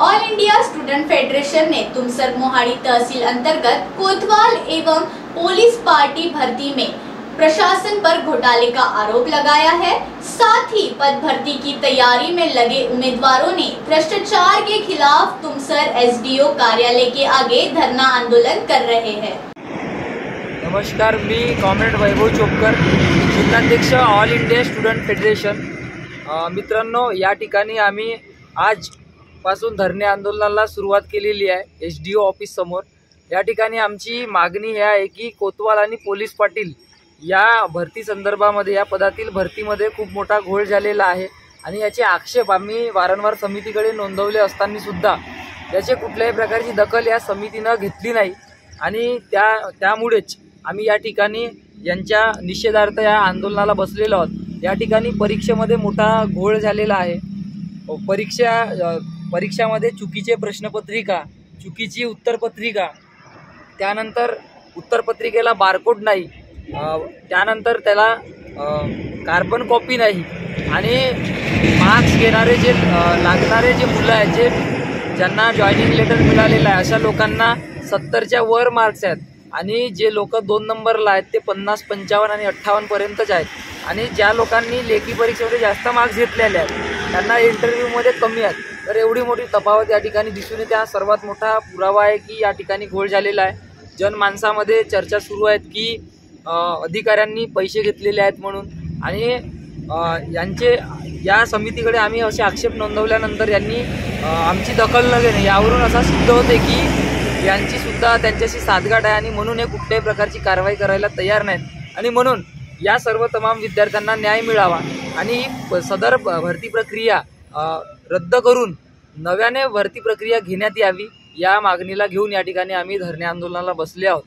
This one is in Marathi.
ऑल इंडिया स्टूडेंट फेडरेशन ने तुमसर मोहाड़ी तहसील अंतर्गत कोतवाल एवं पुलिस पार्टी भर्ती में प्रशासन पर घोटाले का आरोप लगाया है। साथ ही पद भर्ती की तैयारी में लगे उम्मीदवारों ने भ्रष्टाचार के खिलाफ तुमसर एसडीओ कार्यालय के आगे धरना आंदोलन कर रहे हैं। नमस्कार, मी कॉम्रेड वैभव चोपकर, जिल्हाध्यक्ष ऑल इंडिया स्टुडंट फेडरेशन या ठिकाणी आम्ही पासून धरणे आंदोलनाला सुरुवात केलेली आहे एच डी ओ ऑफिस समोर. या ठिकाणी आमची मागणी ही आहे की कोतवाल आणि पोलीस पाटील या भरती संदर्भामध्ये या पदातील भरतीमध्ये खूप मोठा घोळ झालेला आहे आणि याचे आक्षेप आम्ही वारंवार समितीकडे नोंदवले असताना सुद्धा याचे कुठल्याही प्रकारची दखल या समितीनं घेतली नाही आणि त्या त्यामुळेच आम्ही या ठिकाणी यांच्या निषेधार्थ या आंदोलनाला बसलेलो आहोत. या ठिकाणी परीक्षेमध्ये मोठा घोळ झालेला आहे. परीक्षा परीक्षामध्ये चुकीचे प्रश्नपत्रिका चुकीची उत्तरपत्रिका त्यानंतर उत्तरपत्रिकेला बारकोड नाही त्यानंतर त्याला कार्बन कॉपी नाही आणि मार्क्स घेणारे जे लागणारे जे मुलं आहेत जे ज्यांना जॉईनिंग लेटर मिळालेलं आहे अशा लोकांना सत्तरच्या वर मार्क्स आहेत आणि जे लोक दोन नंबरला आहेत ते पन्नास पंचावन्न आणि अठ्ठावन्नपर्यंतच आहेत. आणि ज्या लोकांनी लेखी परीक्षेमध्ये जास्त मार्क्स घेतलेले आहेत त्यांना इंटरव्ह्यूमध्ये कमी आहेत. तर एवढी मोठी तफावत या ठिकाणी दिसून येते. हा सर्वात मोठा पुरावा आहे की या ठिकाणी घोळ झालेला आहे. जनमानसामध्ये चर्चा सुरू आहेत की अधिकाऱ्यांनी पैसे घेतलेले आहेत म्हणून. आणि यांचे या समितीकडे आम्ही असे आक्षेप नोंदवल्यानंतर यांनी आमची दखल न घेणे यावरून असा सिद्ध होते की यांची सुद्धा त्यांच्याशी साथगाठ आहे आणि म्हणून हे कुठल्याही प्रकारची कारवाई करायला तयार नाहीत. आणि म्हणून या सर्व तमाम विद्यार्थ्यांना न्याय मिळावा. आणि सदर भरती प्रक्रिया रद्द करून नव्याने भरती प्रक्रिया घेण्यात यावी या मागणीला घेऊन या ठिकाणी आम्ही धरणे आंदोलनाला बसले आहोत.